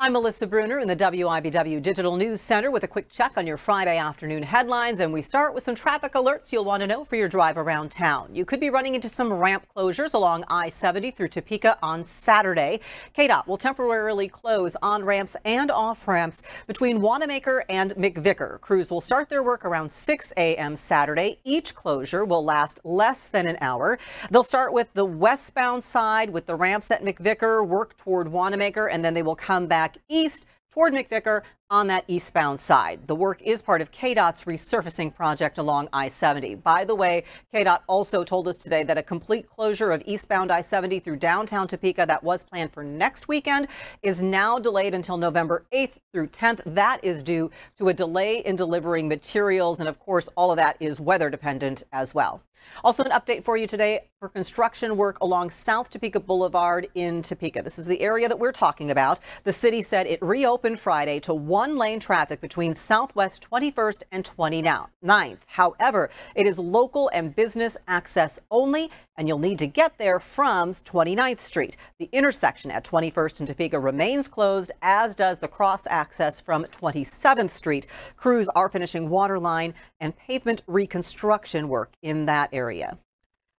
I'm Melissa Brunner in the WIBW Digital News Center with a quick check on your Friday afternoon headlines. And we start with some traffic alerts you'll want to know for your drive around town. You could be running into some ramp closures along I-70 through Topeka on Saturday. KDOT will temporarily close on ramps and off ramps between Wanamaker and MacVicar. Crews will start their work around 6 a.m. Saturday. Each closure will last less than an hour. They'll start with the westbound side with the ramps at MacVicar, work toward Wanamaker, and then they will come back back east toward MacVicar on that eastbound side. The work is part of KDOT's resurfacing project along I-70. By the way, KDOT also told us today that a complete closure of eastbound I-70 through downtown Topeka that was planned for next weekend is now delayed until November 8th through 10th. That is due to a delay in delivering materials. And of course, all of that is weather dependent as well. Also, an update for you today for construction work along South Topeka Boulevard in Topeka. This is the area that we're talking about. The city said it reopened Friday to one lane traffic between Southwest 21st and 29th. However, it is local and business access only, and you'll need to get there from 29th Street. The intersection at 21st and Topeka remains closed, as does the cross access from 27th Street. Crews are finishing water line and pavement reconstruction work in that area.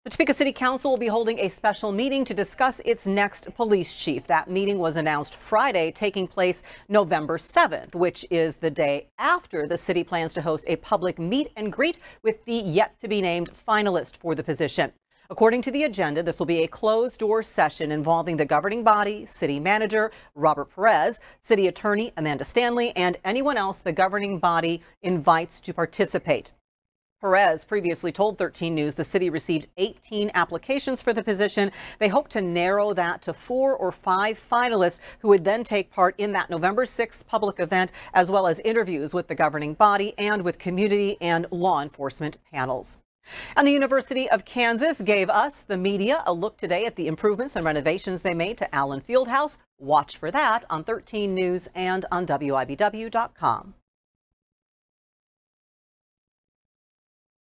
The Topeka City Council will be holding a special meeting to discuss its next police chief. That meeting was announced Friday, taking place November 7th, which is the day after the city plans to host a public meet and greet with the yet to be named finalist for the position. According to the agenda, this will be a closed door session involving the governing body, city manager Robert Perez, city attorney Amanda Stanley, and anyone else the governing body invites to participate. Perez previously told 13 News the city received 18 applications for the position. They hope to narrow that to four or five finalists who would then take part in that November 6th public event, as well as interviews with the governing body and with community and law enforcement panels. And the University of Kansas gave us, the media, a look today at the improvements and renovations they made to Allen Fieldhouse. Watch for that on 13 News and on WIBW.com.